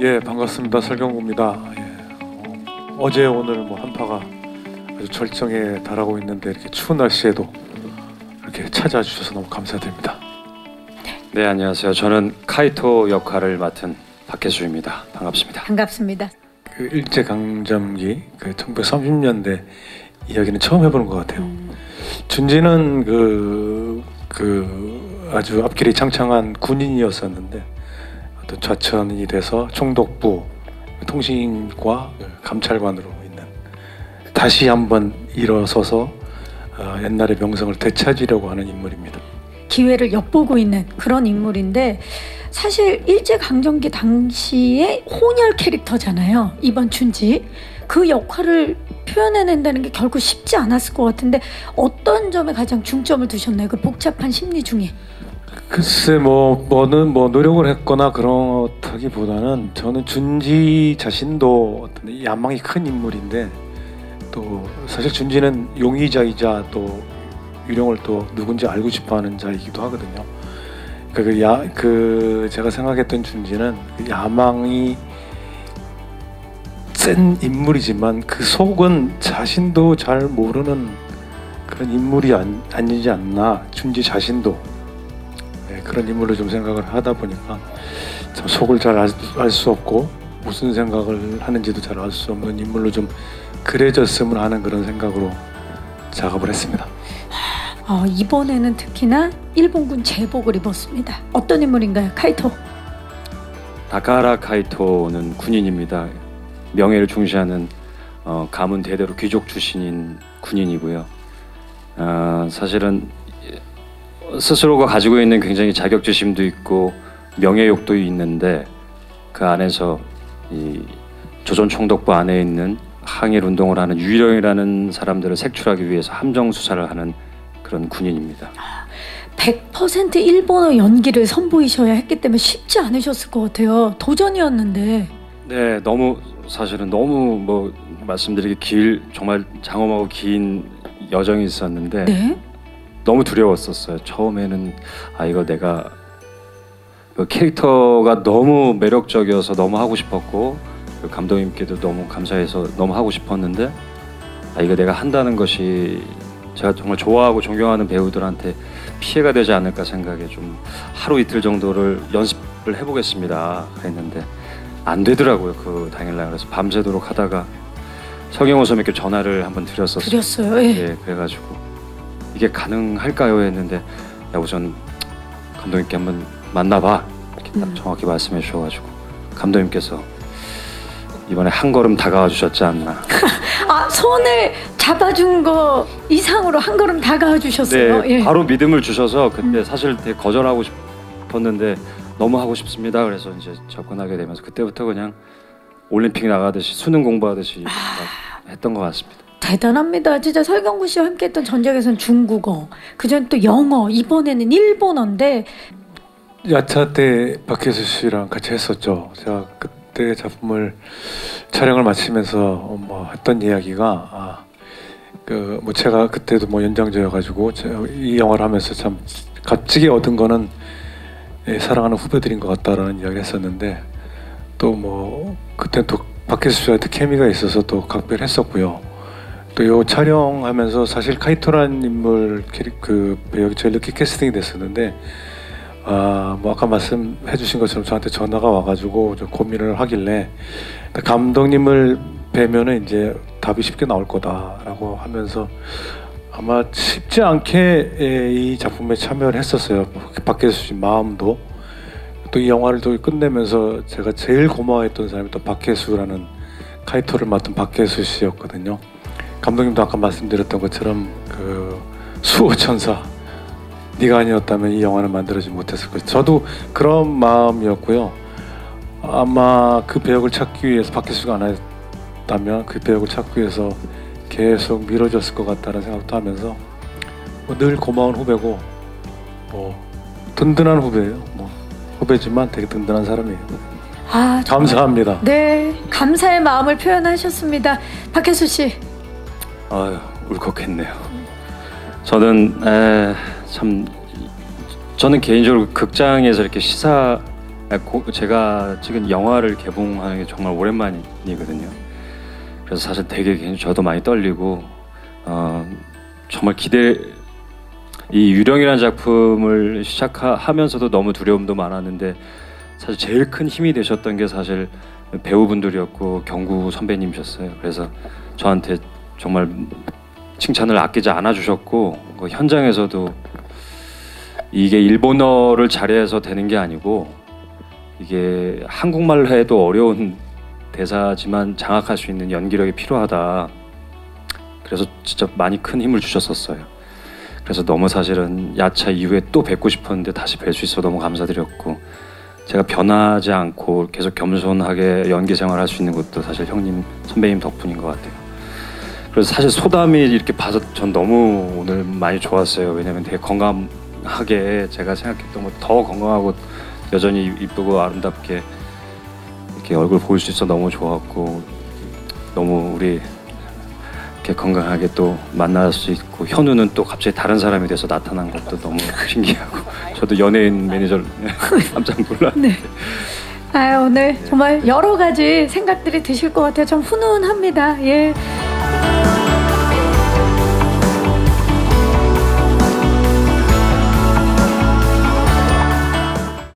예 반갑습니다 설경구입니다. 예, 어, 제 오늘 뭐 한파가 아주 절정에 달하고 있는데 이렇게 추운 날씨에도 이렇게 찾아주셔서 너무 감사드립니다. 네 안녕하세요. 저는 카이토 역할을 맡은 박혜수입니다. 반갑습니다. 반갑습니다. 그 일제 강점기 그 1930년대 이야기는 처음 해보는 것 같아요. 음, 준지는 그, 그 아주 앞길이 창창한 군인이었었는데 좌천이 돼서 총독부 통신과 감찰관으로 있는 다시 한번 일어서서 어, 옛날의 명성을 되찾으려고 하는 인물입니다. 기회를 엿보고 있는 그런 인물인데 사실 일제 강점기 당시의 혼혈 캐릭터잖아요. 이번 춘지 그 역할을 표현해낸다는 게 결코 쉽지 않았을 것 같은데 어떤 점에 가장 중점을 두셨나요? 그 복잡한 심리 중에. 글쎄 뭐 뭐는 뭐 노력을 했거나 그렇다기보다는 저는 준지 자신도 어떤 야망이 큰 인물인데 또 사실 준지는 용의자이자 또 유령을 또 누군지 알고 싶어하는 자이기도 하거든요. 그, 야, 그 제가 생각했던 준지는 그 야망이 센 인물이지만 그 속은 자신도 잘 모르는 그런 인물이 아니, 아니지 않나 준지 자신도 네, 그런 인물로 좀 생각을 하다 보니까 참 속을 잘 알 수 없고 무슨 생각을 하는지도 잘 알 수 없는 인물로 좀 그려졌으면 하는 그런 생각으로 작업을 했습니다. 어, 이번에는 특히나 일본군 제복을 입었습니다. 어떤 인물인가요? 카이토. 다카라 카이토는 군인입니다. 명예를 중시하는 어, 가문 대대로 귀족 출신인 군인이고요. 어, 사실은 스스로가 가지고 있는 굉장히 자격지심도 있고 명예욕도 있는데 그 안에서 이 조선 총독부 안에 있는 항일 운동을 하는 유령이라는 사람들을 색출하기 위해서 함정 수사를 하는 그런 군인입니다. 100% 일본어 연기를 선보이셔야 했기 때문에 쉽지 않으셨을 것 같아요. 도전이었는데. 네, 너무 사실은 너무 뭐 말씀드리기 길 정말 장엄하고 긴 여정이 있었는데 네. 너무 두려웠었어요. 처음에는 아 이거 내가 그 캐릭터가 너무 매력적이어서 너무 하고 싶었고 그 감독님께도 너무 감사해서 너무 하고 싶었는데 아 이거 내가 한다는 것이 제가 정말 좋아하고 존경하는 배우들한테 피해가 되지 않을까 생각에 좀 하루 이틀 정도를 연습을 해보겠습니다 했는데 안 되더라고요 그 당일날 그래서 밤새도록 하다가 서경호 선배께 전화를 한번 드렸었어요. 드렸어요. 예. 예, 그래가지고 이게 가능할까요 했는데 야 우선 감독님께 한번 만나봐 이렇게 딱 음. 정확히 말씀해 주셔가지고 감독님께서 이번에 한 걸음 다가와 주셨지 않나. 아 손을 잡아준 거 이상으로 한 걸음 다가와 주셨어요. 네, 예. 바로 믿음을 주셔서 그때 음. 사실 되게 거절하고 싶었는데 너무 하고 싶습니다. 그래서 이제 접근하게 되면서 그때부터 그냥 올림픽 나가듯이 수능 공부하듯이 아. 막 했던 것 같습니다. 대단합니다. 진짜 설경구 씨와 함께했던 전작에서는 중국어, 그전 또 영어, 이번에는 일본어인데 야차 때 박혜수 씨랑 같이 했었죠. 제가 그때 작품을 촬영을 마치면서 어, 뭐 했던 이야기가 아, 그뭐 제가 그때도 뭐 연장자여가지고 이 영화를 하면서 참 값지게 얻은 거는 예, 사랑하는 후배들인 것 같다라는 이야기를 했었는데 또 뭐 그때 또 박혜수 씨한테 케미가 있어서 또 각별했었고요. 또요 촬영하면서 사실 카이토라는 인물 그 배역이 제일 늦게 캐스팅이 됐었는데 아, 뭐 아까 말씀해 주신 것처럼 저한테 전화가 와가지고 좀 고민을 하길래 감독님을 뵈면은 이제 답이 쉽게 나올 거다라고 하면서 아마 쉽지 않게 예, 이 작품에 참여를 했었어요. 박혜수 씨 마음도 또 이 영화를 또 끝내면서 제가 제일 고마워했던 사람이 또 박혜수라는 카이토를 맡은 박혜수 씨였거든요. 감독님도 아까 말씀드렸던 것처럼 그 수호천사 네가 아니었다면 이 영화는 만들어지 못했을 거예요. 저도 그런 마음이었고요. 아마 그 배역을 찾기 위해서 박혜수가 안 했다면 그 배역을 찾기 위해서 계속 미뤄졌을 것 같다는 생각도 하면서 뭐 늘 고마운 후배고 뭐 든든한 후배예요. 뭐 후배지만 되게 든든한 사람이에요. 아 감사합니다. 네, 감사의 마음을 표현하셨습니다. 박혜수 씨. 아유 울컥했네요. 저는 에, 참 저는 개인적으로 극장에서 이렇게 시사 제가 찍은 영화를 개봉하는 게 정말 오랜만이거든요. 그래서 사실 되게 저도 많이 떨리고 어, 정말 기대 이 유령이라는 작품을 시작하면서도 너무 두려움도 많았는데 사실 제일 큰 힘이 되셨던 게 사실 배우분들이었고 경구 선배님이셨어요. 그래서 저한테 정말 칭찬을 아끼지 않아 주셨고 그 현장에서도 이게 일본어를 잘해서 되는 게 아니고 이게 한국말로 해도 어려운 대사지만 장악할 수 있는 연기력이 필요하다. 그래서 진짜 많이 큰 힘을 주셨었어요. 그래서 너무 사실은 야차 이후에 또 뵙고 싶었는데 다시 뵐 수 있어 너무 감사드렸고 제가 변하지 않고 계속 겸손하게 연기 생활할 수 있는 것도 사실 형님 선배님 덕분인 것 같아요. 그래서 사실 소담이 이렇게 봐서 전 너무 오늘 많이 좋았어요. 왜냐면 되게 건강하게 제가 생각했던 것더 건강하고 여전히 이쁘고 아름답게 이렇게 얼굴 보일 수 있어 너무 좋았고 너무 우리 이렇게 건강하게 또 만날 수 있고 현우는 또 갑자기 다른 사람이 돼서 나타난 것도 너무 신기하고 저도 연예인 매니저 깜짝 놀랐. 네. 아 오늘 정말 여러 가지 생각들이 드실 것 같아요. 좀 훈훈합니다. 예.